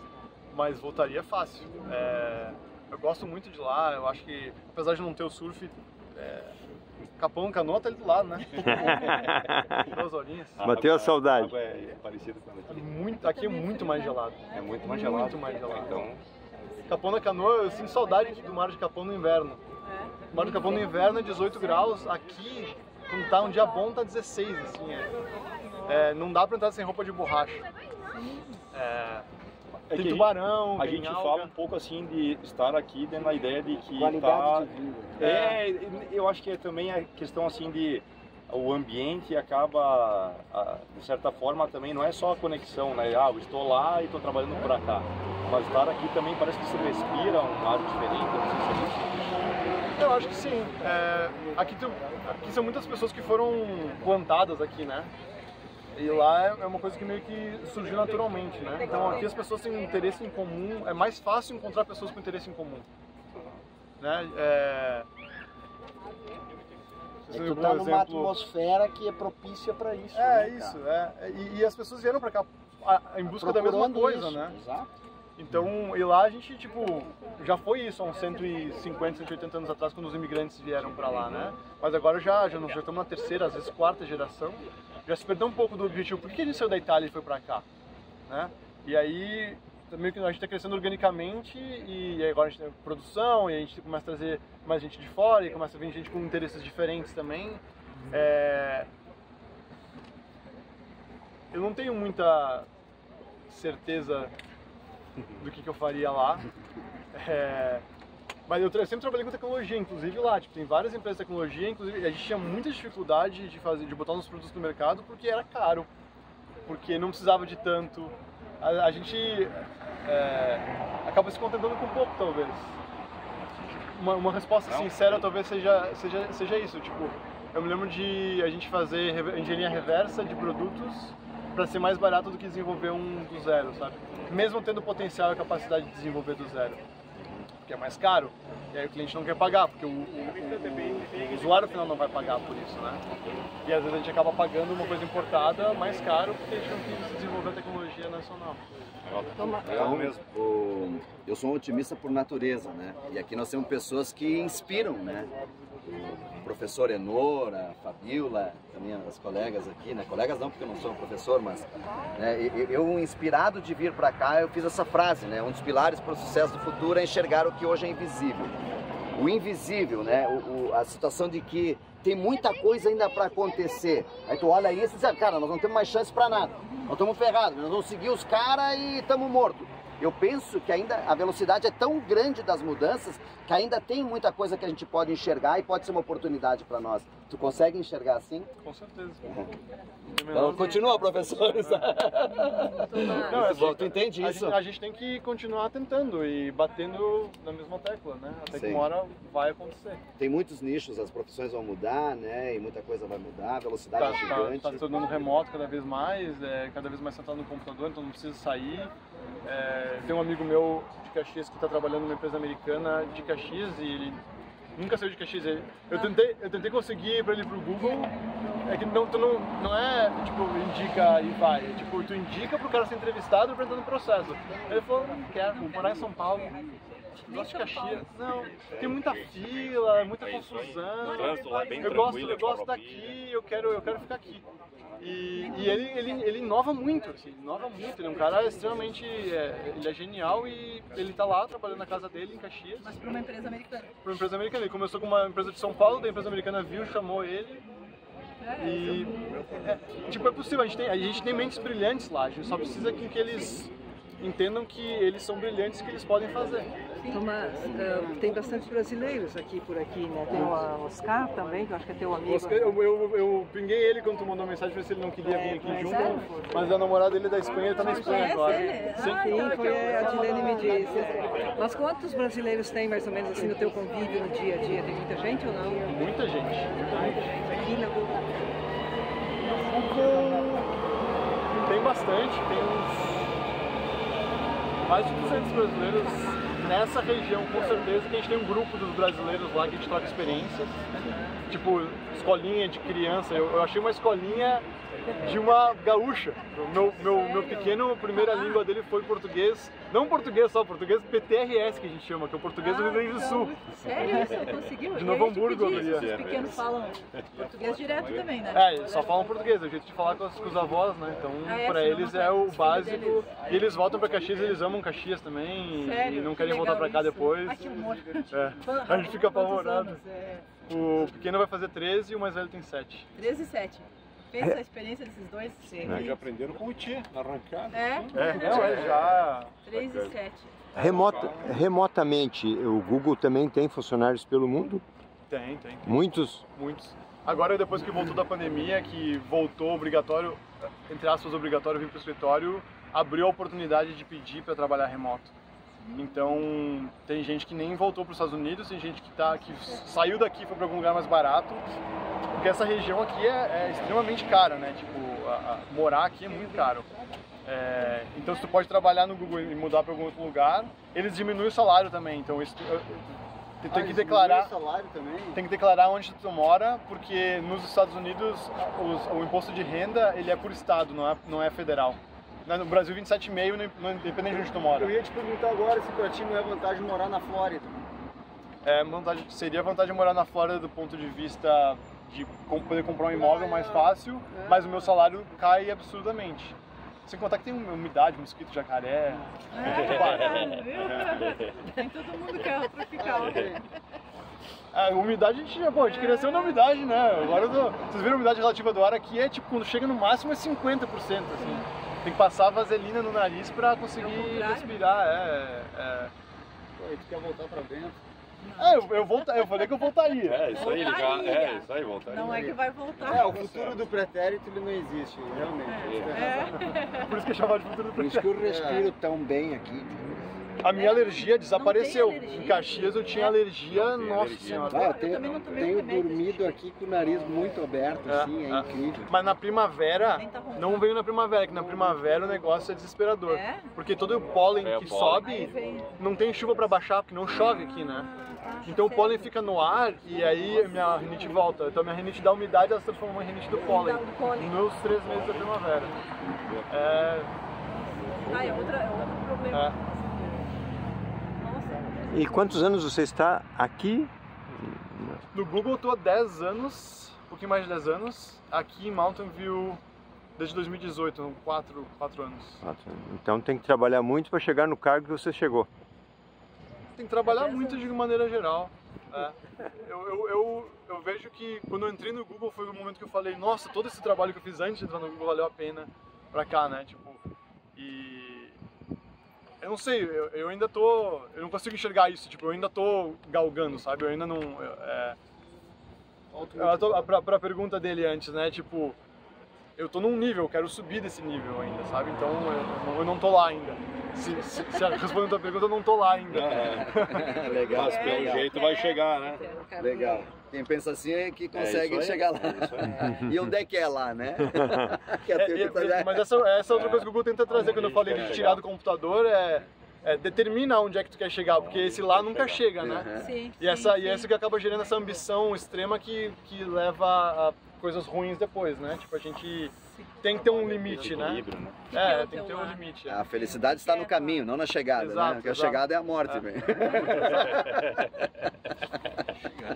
Mas voltaria fácil. É, eu gosto muito de lá, eu acho que, apesar de não ter o surf, é, Capão Canoa tá ali do lado, né? Duas horinhas. Bateu a saudade. água é parecida com É aqui. muito, aqui é muito mais gelado. É muito mais gelado. Muito mais gelado. Então, Capão da Canoa, eu sinto saudade do mar de Capão no inverno. O mar de Capão no inverno é 18 graus, aqui, quando tá um dia bom, tá 16, assim, é. É, não dá pra entrar sem roupa de borracha. É, É tem que a tubarão, a gente alga. fala um pouco assim de estar aqui dentro da ideia de que Qualidade tá, de vida. É, eu acho que é também a questão assim de o ambiente acaba, de certa forma, também não é só a conexão, né? Ah, eu estou lá e estou trabalhando por cá. Mas estar aqui também parece que se respira um ar diferente, eu não sei se é isso. Eu acho que sim. É, aqui, tu- aqui são muitas pessoas que foram plantadas aqui, né? E lá é uma coisa que meio que surgiu naturalmente, né? Então aqui as pessoas têm um interesse em comum, é mais fácil encontrar pessoas com interesse em comum. Né? É... É tu tá numa exemplo. atmosfera que é propícia pra isso. É né, isso, é. E, e as pessoas vieram pra cá em busca da mesma coisa, isso, né? Exato. Então, e lá a gente, tipo, já foi isso há uns 150, 180 anos atrás, quando os imigrantes vieram pra lá, né? Mas agora já, já, já estamos na terceira, às vezes quarta geração, já se perdeu um pouco do objetivo. Por que saiu da Itália e foi pra cá? Né? E aí, meio que a gente está crescendo organicamente e agora a gente tem produção e a gente começa a trazer mais gente de fora e começa a vir gente com interesses diferentes também. É... Eu não tenho muita certeza do que, que eu faria lá. É, Mas eu, sempre trabalhei com tecnologia, inclusive lá, tipo, tem várias empresas de tecnologia, inclusive a gente tinha muita dificuldade de fazer, de botar nossos produtos no mercado porque era caro, porque não precisava de tanto. A, a gente é, acaba se contentando com pouco, talvez. Uma, uma resposta sincera talvez seja, seja, seja isso, tipo, eu me lembro de a gente fazer engenharia reversa de produtos para ser mais barato do que desenvolver um do zero, sabe? Mesmo tendo potencial e capacidade de desenvolver do zero porque é mais caro, e aí o cliente não quer pagar, porque o, o- o- o usuário final não vai pagar por isso, né? E às vezes a gente acaba pagando uma coisa importada mais caro porque a gente não quis desenvolver a tecnologia nacional. Então, o- eu sou um otimista por natureza, né? E aqui nós temos pessoas que inspiram, né? O professor Enor, a Fabiola, também as colegas aqui, né? Colegas não, porque eu não sou um professor, mas né? eu, inspirado de vir para cá, eu fiz essa frase, né? Um dos pilares para o sucesso do futuro é enxergar o que hoje é invisível. O invisível, né? O, o- a situação de que tem muita coisa ainda para acontecer. Aí tu olha isso e diz, ah, cara, nós não temos mais chance para nada. Nós estamos ferrados, nós vamos seguir os caras e estamos mortos. Eu penso que ainda a velocidade é tão grande das mudanças que ainda tem muita coisa que a gente pode enxergar e pode ser uma oportunidade para nós. Tu consegue enxergar assim? Com certeza. Então, continua, professores. Não, é bom. assim, Tu entende a isso? gente- A gente tem que continuar tentando e batendo na mesma tecla, né? Até que Sim. uma hora vai acontecer. Tem muitos nichos, as profissões vão mudar, né? E muita coisa vai mudar, a velocidade Tá, é tá, gigante. tá se tornando remoto cada vez mais, é, cada vez mais sentado no computador, então não precisa sair. É, tem um amigo meu de Caxias que está trabalhando numa empresa americana de Caxias e ele nunca saiu de Caxias. Ele- Eu tentei, eu tentei conseguir para ele pro Google, é que não, tu não, não é tipo indica e vai, é tipo tu indica pro cara ser entrevistado para entrar no processo. Ele falou, não quero, vou morar em São Paulo. Gosto de Caxias. Não, tem muita fila, muita confusão. O trânsito lá é eu gosto, eu gosto daqui, eu quero, eu quero ficar aqui. E, e ele, ele, ele inova muito, assim, inova muito. Ele é um cara extremamente. é, ele é genial e ele tá lá trabalhando na casa dele em Caxias. Mas para uma empresa americana. Para uma empresa americana. Ele começou com uma empresa de São Paulo, daí a empresa americana viu, chamou ele. E. é, tipo, é possível, a gente, tem, a gente tem mentes brilhantes lá, a gente só precisa que, que eles entendam que eles são brilhantes e que eles podem fazer. Tomás, eh, tem bastante brasileiros aqui por aqui, né? Tem o Oscar também, que eu acho que é teu amigo. Oscar, eu, eu, eu pinguei ele quando tu mandou mensagem pra ver se ele não queria vir aqui junto, sério? mas a namorada dele é da Espanha, ele tá na Espanha agora. Sim. Sim, foi a Dilene me disse. Mas quantos brasileiros tem mais ou menos assim no teu convívio no dia a dia? Tem muita gente ou não? Muita gente. Muita gente. Aqui na tem bastante, tem uns mais de 200 brasileiros nessa região, com certeza, que a gente tem um grupo dos brasileiros lá que a gente troca experiências. Tipo, escolinha de criança. Eu, eu achei uma escolinha de uma gaúcha. Meu, meu, meu pequeno, a primeira língua dele foi português. Não português só, português PTRS que a gente chama, que é o português do Rio Grande do Sul. Sério? Isso conseguiu? De Eu Novo Hamburgo, Maria. Os pequenos falam português direto também, né? É, eles só falam português, é o jeito de falar com os, com os avós, né? Então, Ah, é? pra eles é o filhos básico. E eles voltam pra Caxias, eles amam Caxias também. Sério? E não Que querem voltar pra cá isso. depois. Ai, que humor. É, a gente fica apavorado. É, O pequeno vai fazer 13 e o mais velho tem 7. 13 e 7. Fez essa experiência desses dois? Sim. Já aprenderam com o Tchê, na arrancada. É? É, não, é já. 3 e 7. Remota, remotamente, o Google também tem funcionários pelo mundo? Tem, tem. Muitos? Muitos. Agora, depois que voltou da pandemia, que voltou obrigatório, entre aspas, obrigatório vir para o escritório, abriu a oportunidade de pedir para trabalhar remoto. Então, tem gente que nem voltou para os Estados Unidos, tem gente que, tá, que saiu daqui e foi para algum lugar mais barato, porque essa região aqui é, é extremamente cara, né? Tipo, a- a- morar aqui é muito caro. É, então, se tu pode trabalhar no Google e mudar para algum outro lugar, eles diminuem o salário também. Então, isso, tu tem que declarar tem que declarar onde tu mora, porque nos Estados Unidos os- o imposto de renda ele é por estado, não é, não é federal. Na- No Brasil 27,5 não- não independente de onde tu mora. Eu ia te perguntar agora se pra ti não é vantagem morar na Flórida. É, vantagem, seria vantagem morar na Flórida do ponto de vista de com- poder comprar um imóvel mais fácil, mas o meu salário cai absurdamente. Sem contar que tem umidade, mosquito, jacaré, tubarão. Viu? Tem todo mundo quer pra ficar. A umidade, a gente, pô, a gente cresceu na umidade, né? Agora, eu tô- vocês viram a umidade relativa do ar aqui, é tipo, quando chega no máximo é 50%, assim. Tem que passar vaselina no nariz pra conseguir respirar, é, é. Pô, aí tu quer voltar pra dentro. É, eu, eu, volta, eu falei que eu voltaria. É, isso aí, ligar. É, isso aí, voltaria. Não é que vai voltar. É, o futuro do pretérito ele não existe, realmente. É. Por isso que eu chamava de futuro Por isso que eu respiro tão bem aqui. A minha alergia desapareceu. alergia. Em Caxias eu tinha alergia, nossa alergia. senhora. Ah, eu Eu tenho, também não tenho dormido aqui com o nariz muito aberto, É, assim, é, é. incrível. Mas na primavera, tá não veio na primavera, que na primavera o negócio é desesperador. É? Porque todo o pólen É, que sobe, não tem chuva pra baixar, porque não chove aqui, né? Ah, Então o pólen fica no ar e aí minha rinite volta. Então minha rinite da umidade ela se transforma em rinite do pólen. Nos meus três meses da primavera. É, Ah, é, outra, é outro problema. é. E quantos anos você está aqui? No Google tô há 10 anos, um pouquinho mais de 10 anos. Aqui em Mountain View desde 2018, 4, 4 anos. Quatro anos. Então tem que trabalhar muito para chegar no cargo que você chegou. Tem que trabalhar muito de maneira geral. É. Eu, eu, eu, eu vejo que quando eu entrei no Google foi o momento que eu falei, nossa, todo esse trabalho que eu fiz antes de entrar no Google valeu a pena pra cá, né? Tipo, e eu não sei, eu, eu ainda tô, eu não consigo enxergar isso, tipo, eu ainda tô galgando, sabe? Eu ainda não, é, eu tô, pra, pra pergunta dele antes, né? Tipo, eu tô num nível, eu quero subir desse nível ainda, sabe? Então eu, eu não tô lá ainda. Se, se, se respondendo a tua pergunta, eu não tô lá ainda. legal. Mas pelo jeito vai chegar, né? Legal. Quem pensa assim é que consegue isso aí, chegar lá. é. E onde é que é lá, né? que a É, já- mas essa, essa é outra coisa que o Google tenta trazer quando eu falei de tirar do computador é, é determina onde é que tu quer chegar, porque esse lá nunca chega, né? Sim, E essa, sim, e essa que acaba gerando essa ambição extrema que, que leva a coisas ruins depois, né? Tipo, a gente tem que ter um limite, né? Equilíbrio, né? É, tem que ter um limite. é. A felicidade está no caminho, não na chegada, Exato, né? Porque a exato. chegada é a morte, velho.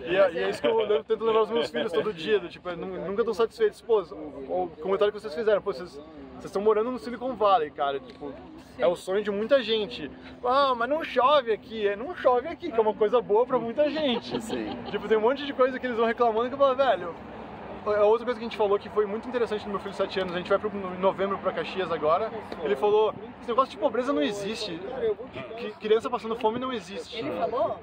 E é, e é isso que eu, eu tento lembrar os meus filhos todo dia, do, tipo, nunca estão satisfeitos. Pô, o, o comentário que vocês fizeram, pô, vocês vocês estão morando no Silicon Valley, cara, tipo, é o sonho de muita gente. Ah, mas não chove aqui, é, não chove aqui, que é uma coisa boa pra muita gente. Sim. Tipo, tem um monte de coisa que eles vão reclamando que eu falo, velho, a outra coisa que a gente falou que foi muito interessante no meu filho de 7 anos, a gente vai pro, em novembro pra Caxias agora, ele falou, esse negócio de pobreza não existe, que criança passando fome não existe. Ele falou?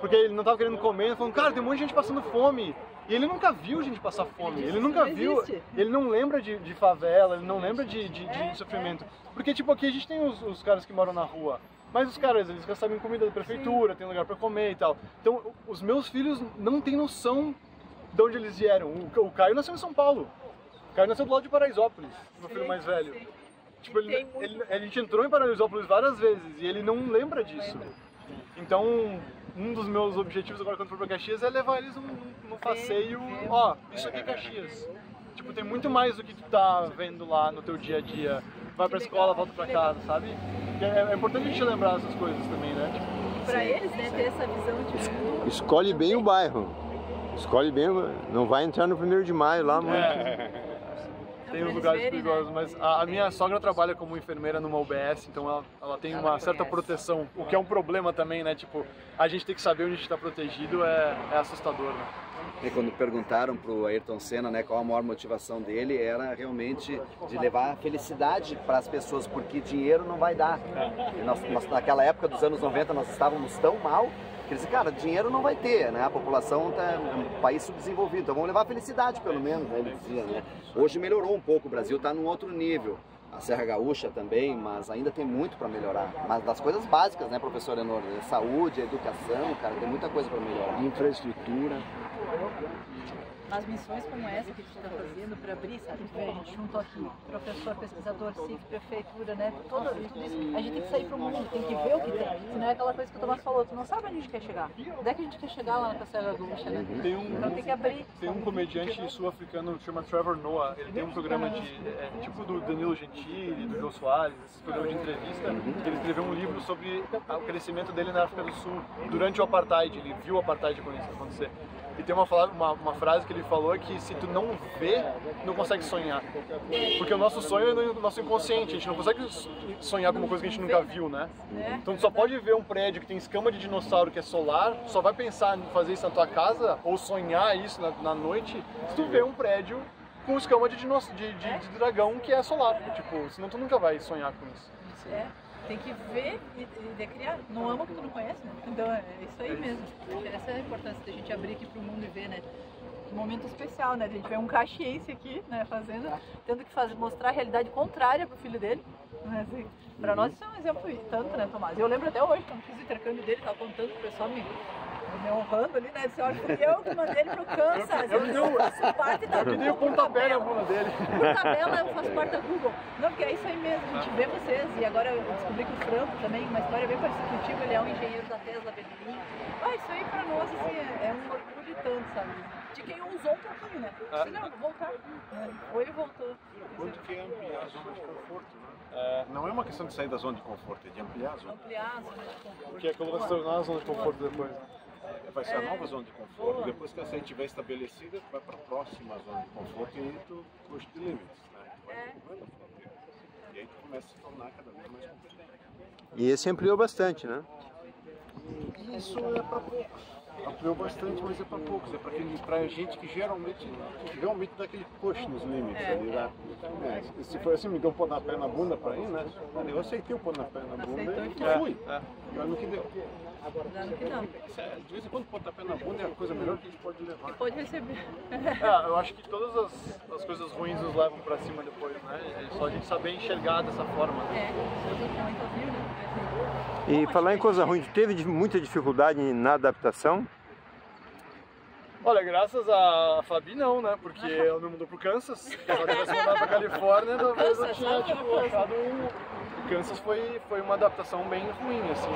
Porque ele não tava querendo comer, ele falou, cara, tem um monte de gente passando fome. E ele nunca viu gente passar fome, ele nunca viu, ele não lembra de, de favela, ele não lembra de, de, de sofrimento. Porque, tipo, aqui a gente tem os, os caras que moram na rua, mas os caras, eles recebem comida da prefeitura, tem lugar pra comer e tal. Então, os meus filhos não têm noção de onde eles vieram. O, o Caio nasceu em São Paulo. O Caio nasceu do lado de Paraisópolis, meu filho mais velho. Tipo, ele, ele- a gente entrou em Paraisópolis várias vezes e ele não lembra disso. Então, um dos meus objetivos agora quando for pra Caxias é levar eles num, num passeio. Ó, isso aqui é Caxias. Tipo, tem muito mais do que tu tá vendo lá no teu dia a dia. Vai pra escola, volta pra casa, sabe? É, é importante a gente lembrar essas coisas também, né? Tipo, Pra eles, né, ter essa visão de mundo. Escolhe bem o bairro. Escolhe bem, o- não vai entrar no primeiro de maio lá, muito. tem pra uns lugares verem, né? perigosos, mas a, a minha sogra trabalha como enfermeira numa UBS, então ela, ela tem uma certa proteção, o que é um problema também, né? Tipo, a gente tem que saber onde a gente está protegido é, é assustador, né? E quando perguntaram pro Ayrton Senna, né, qual a maior motivação dele, era realmente de levar felicidade para as pessoas, porque dinheiro não vai dar. E nós, nós, naquela época dos anos 90 nós estávamos tão mal que eles cara, dinheiro não vai ter, né? A população tá é um país subdesenvolvido, então vamos levar felicidade pelo menos, né, ele dizia, né? Hoje melhorou um pouco, o Brasil está num outro nível. A Serra Gaúcha também, mas ainda tem muito para melhorar. Mas das coisas básicas, né, professor Enor? Saúde, educação, cara, tem muita coisa para melhorar. Infraestrutura. Mas missões como essa que a gente está fazendo para abrir, sabe? Vê, a gente juntou aqui professor, pesquisador, SIC, prefeitura, né? Todo, tudo isso. A gente tem que sair pro mundo, tem que ver o que tem. Senão é aquela coisa que o Tomás falou, tu não sabe onde a gente quer chegar. Onde é que a gente quer chegar lá na Serra Gaúcha, né? Tem um, Então tem que abrir. Tem um comediante sul-africano que chama Trevor Noah. Ele tem um programa de. é, tipo do Danilo Gentili, do Jô Soares, esses programas de entrevista. Ele escreveu um livro sobre o crescimento dele na África do Sul durante o Apartheid. Ele viu o Apartheid acontecer. E tem uma, uma, uma frase que ele falou que se tu não vê, não consegue sonhar. Porque o nosso sonho é no nosso inconsciente. A gente não consegue sonhar com uma coisa que a gente nunca viu, né? Então tu só pode ver um prédio que tem escama de dinossauro que é solar, só vai pensar em fazer isso na tua casa ou sonhar isso na, na noite se tu vê um prédio com escama de, dino, de, de, de dragão que é solar. Tipo, senão tu nunca vai sonhar com isso. É. tem que ver e, e criar. Não ama o que tu não conhece, né? Então é isso aí mesmo. Essa é a importância da gente abrir aqui pro mundo e ver, né? Um momento especial, né? A gente vê um caxiense aqui, né, fazendo, tendo que fazer, mostrar a realidade contrária pro filho dele. Né? Assim, pra nós isso é um exemplo tanto, né, Tomás? Eu lembro até hoje, quando fiz o intercâmbio dele, tava contando pro pessoal me, me honrando ali, né? Disse, olha, fui eu que mandei ele pro Kansas. Eu que dei o- faço parte da eu que dei o pontapé na bunda dele. por tabela eu faço parte da Google. Não, porque é isso aí mesmo, a gente vê vocês. E agora eu descobri que o Franco também, uma história bem parecida contigo, ele é um engenheiro da Tesla Berlim. Ah, isso aí pra nós assim, é, é um orgulho de tanto, sabe? De quem usou um pouquinho, né? Ah. Disse, não, vou voltar. É, Foi e voltou. Quanto que é ampliar a zona de conforto, né? Não é uma questão de sair da zona de conforto, é de ampliar a zona. Ampliar a zona de conforto. Que é quando vai se tornar a zona de conforto depois. Vai ser a É. nova zona de conforto. Depois que essa aí estiver estabelecida, tu vai para a próxima zona de conforto e aí tu puxa de limites, né? Tu vai É. empurrando a fronteira. E aí tu começa a se tornar cada vez mais complicado. E esse ampliou bastante, né? Isso é para poucos. Ampliou bastante, mas é para poucos. É para aquele, pra gente que geralmente, realmente dá aquele push nos limites É. ali, né? É, se foi assim, me deu um pôr na pé na bunda para ir, né? Eu aceitei o pôr na pé na bunda Aceitou e e foi. fui. Mas no que deu. Sério, De vez em quando pôr na pé na bunda é a coisa melhor que a gente pode levar. Pode receber. É, eu acho que todas as, as coisas ruins nos levam pra cima depois, né? É só a gente saber enxergar dessa forma. É, eu tô viu, né? E falar em coisa ruim, tu teve muita dificuldade na adaptação? Olha, graças a Fabi não, né? Porque ela me mudou pro Kansas. Se ela tivesse mudado pra Califórnia, talvez eu Kansas, tinha, tipo, achado... O Kansas foi, foi uma adaptação bem ruim, assim.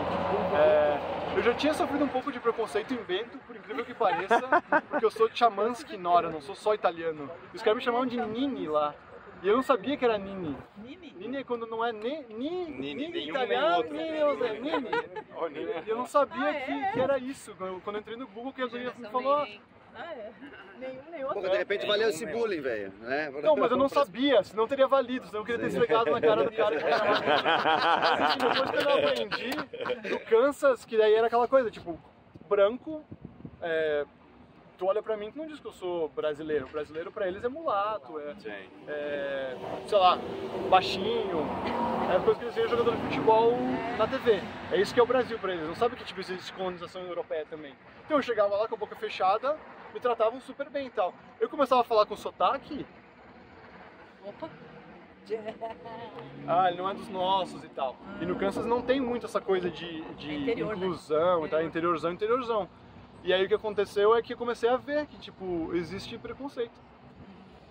É, eu já tinha sofrido um pouco de preconceito em Bento, por incrível que pareça, porque eu sou de Chamansky Nora, não sou só italiano. Os caras me chamavam de Nini lá. E eu não sabia que era Nini. Nini? Nini é quando não é ne, ni, Nini, Nini italiano, nem outro. Nini, ou seja, Nini. Nini. E eu não sabia Ah, é? que, que era isso. Quando, eu entrei no Google, que a guria me falou... Ah, é. Nenhum, nem outro. Pô, de repente valeu esse bullying, velho, né? Não, mas eu não sabia, senão teria valido, senão eu queria ter esfregado na cara do cara que assim, depois que eu aprendi, do Kansas, que daí era aquela coisa, tipo, branco, é, tu olha pra mim que não diz que eu sou brasileiro. Brasileiro pra eles é mulato, é, Sim. é, sei lá, baixinho. É coisa que eles veem jogador de futebol na TV. É isso que é o Brasil pra eles. Não sabe que tipo, existe colonização europeia também. Então eu chegava lá com a boca fechada, me tratavam super bem e tal. Eu começava a falar com sotaque, Opa. ah, ele não é dos nossos e tal. E no Kansas não tem muito essa coisa de, de É interior, né? inclusão e tal, interiorzão, interiorzão. E aí o que aconteceu é que eu comecei a ver que, tipo, existe preconceito.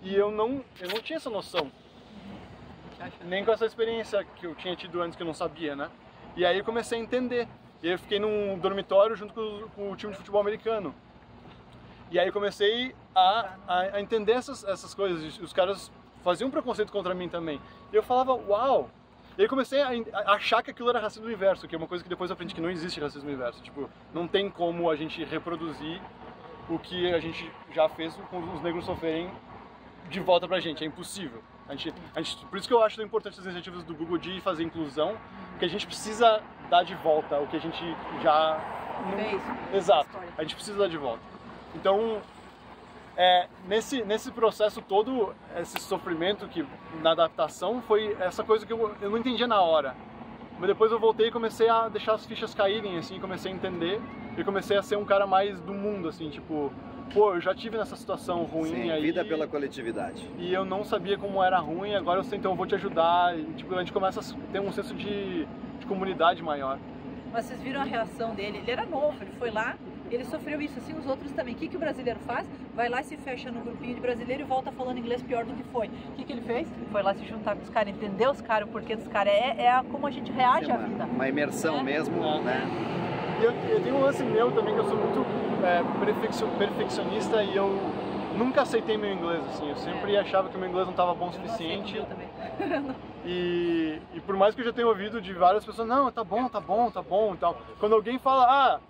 E eu não, eu não tinha essa noção. Nem com essa experiência que eu tinha tido antes que eu não sabia, né? E aí eu comecei a entender. E eu fiquei num dormitório junto com, com o time de futebol americano. E aí eu comecei a, a, a entender essas, essas coisas. Os caras faziam preconceito contra mim também. E eu falava, uau! E aí comecei a, a achar que aquilo era racismo inverso, que é uma coisa que depois eu aprendi que não existe racismo inverso. Tipo, não tem como a gente reproduzir o que a gente já fez com os negros sofrerem de volta pra gente, é impossível. A gente, a gente, por isso que eu acho importante as iniciativas do Google de fazer inclusão, porque a gente precisa dar de volta o que a gente já... Fez. Exato, a gente precisa dar de volta. Então, é, nesse, nesse processo todo, esse sofrimento que na adaptação foi essa coisa que eu, eu não entendia na hora. Mas depois eu voltei e comecei a deixar as fichas caírem, assim, comecei a entender e comecei a ser um cara mais do mundo, assim, tipo, pô, eu já tive nessa situação ruim Sim, aí vida pela coletividade. e eu não sabia como era ruim, agora eu sei, então eu vou te ajudar. E, tipo, a gente começa a ter um senso de, de comunidade maior. Mas vocês viram a reação dele? Ele era novo, ele foi lá, ele sofreu isso, assim os outros também. O que, que o brasileiro faz? Vai lá e se fecha no grupinho de brasileiro e volta falando inglês pior do que foi. O que, que ele fez? Foi lá se juntar com os caras, entender os caras, o porquê dos caras. É, é como a gente reage É à uma, vida. uma imersão É. mesmo, É. né? E eu, eu tenho um lance meu também, que eu sou muito é, perfeccio- perfeccionista e eu nunca aceitei meu inglês, assim. Eu sempre achava que meu inglês não estava bom o suficiente. E, e por mais que eu já tenha ouvido de várias pessoas, não, tá bom, tá bom, tá bom e tal. Quando alguém fala, ah,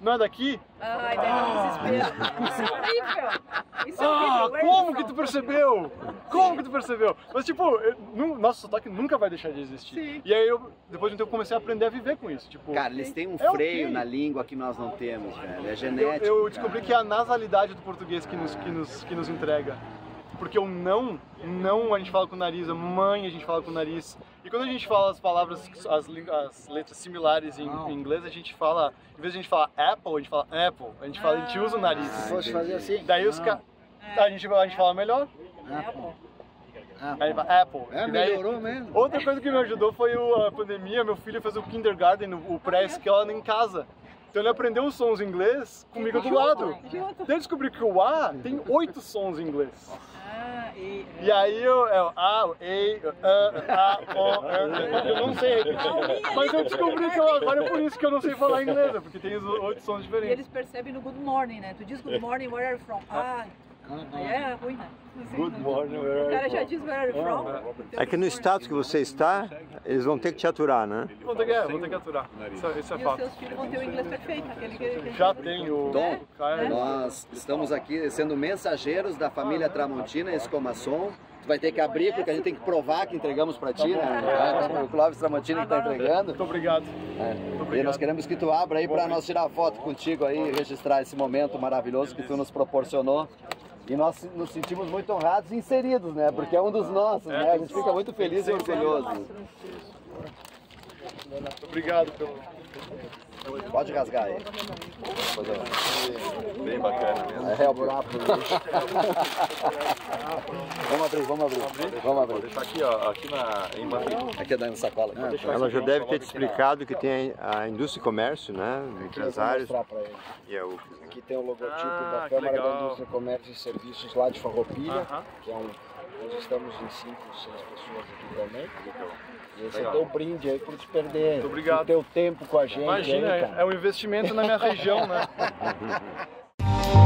não é daqui, Ai, daí um desespero. Isso é horrível. Isso é Ah, horrível. como Edson. que tu percebeu? Como que tu percebeu? Mas tipo, eu, nu- nosso sotaque nunca vai deixar de existir. Sim. E aí eu, depois de um tempo, comecei a aprender a viver com isso. Tipo, Cara, eles têm um É freio ok. na língua que nós não temos, velho. É eu, genético. eu descobri cara. que é a nasalidade do português que nos, que nos, que nos entrega. porque o não, não a gente fala com o nariz, a mãe a gente fala com o nariz. E quando a gente fala as palavras, as, as letras similares em, em, inglês, a gente fala, em vez de a gente falar apple, a gente fala apple, a gente, fala, a gente usa o nariz. Se fosse fazer assim? Daí os caras, a gente, a gente fala melhor. Apple. Aí vai, Apple. É, daí- melhorou mesmo. Outra coisa que me ajudou foi o- a pandemia. Meu filho fez o kindergarten, o o pré-escola em casa. Então ele aprendeu os sons em inglês comigo do lado. Daí eu descobri que o A tem oito sons em inglês. Ah, e... E aí eu, é o A, o E, o A, A, O, E, eu não sei. Mas eu descobri que eu, agora é por isso que eu não sei falar inglês, é porque tem os oito sons E diferentes. eles percebem no good morning, né? Tu diz good morning, where are you from? Ah, aí é ruim, né? Good morning, where O cara já diz where are you from? É que no status que você está, eles vão ter que te aturar, né? Vou ter que, é, vou ter que aturar. Isso, é- isso é E os fato. seus filhos vão ter o inglês perfeito, aquele que... Já tem o. Dom, Caio. nós estamos aqui sendo mensageiros da família Tramontina Escomaçom. Tu vai ter que abrir porque a gente tem que provar que entregamos para ti, né? É, O Clóvis Tramontina que está entregando. Muito obrigado. É. E nós queremos que tu abra aí para nós tirar foto contigo aí, registrar esse momento maravilhoso que tu nos proporcionou. E nós nos sentimos muito honrados e inseridos, né? Porque é um dos nossos, né? A gente fica muito feliz e orgulhoso. Obrigado pelo. Pode rasgar aí. Bem bacana mesmo. É, é o buraco. Vamos abrir, vamos abrir. Vamos Vou abrir. deixar aqui, ó, aqui na, em Madrid. Aqui é dentro da sacola. Aqui. Ela já deve ter te explicado que tem a indústria e comércio, né? Empresários. E é o Aqui tem o logotipo Ah, da que Câmara legal. da Indústria, Comércio e Serviços lá de Farroupilha, Aham. que é um. Nós estamos em cinco, seis pessoas aqui também. E esse é Legal. teu brinde aí por te perder. Muito obrigado. O teu tempo com a gente Imagina, aí, é um investimento na minha região, né?